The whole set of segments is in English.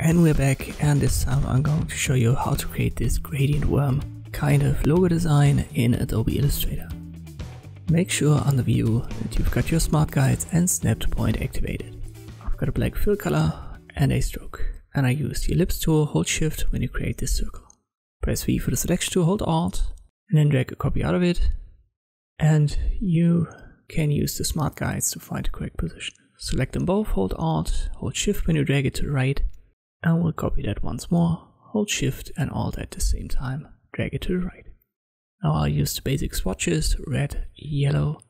And we're back and this time I'm going to show you how to create this gradient worm kind of logo design in Adobe Illustrator. Make sure on the view that you've got your smart guides and snapped point activated. I've got a black fill color and a stroke and I use the ellipse tool, hold shift when you create this circle. Press V for the selection tool, hold alt and then drag a copy out of it and you can use the smart guides to find the correct position. Select them both, hold alt, hold shift when you drag it to the right and we'll copy that once more, hold shift and alt at the same time, drag it to the right. Now I'll use the basic swatches, red, yellow,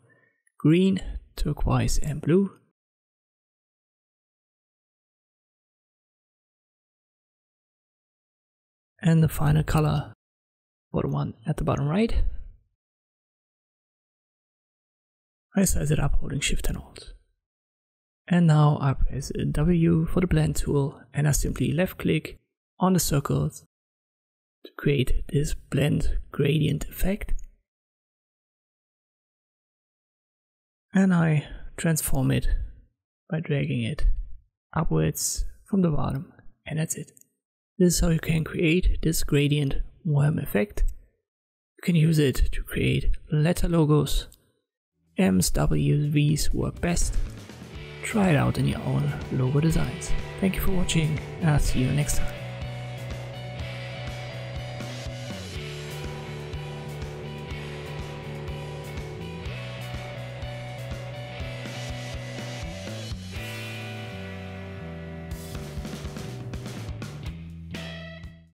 green, turquoise and blue. And the final color for the one at the bottom right. I size it up holding shift and alt. And now I press W for the blend tool and I simply left click on the circles to create this blend gradient effect. And I transform it by dragging it upwards from the bottom and that's it. This is how you can create this gradient worm effect. You can use it to create letter logos. M's, W's, V's work best try it out in your own logo designs. Thank you for watching and I'll see you next time.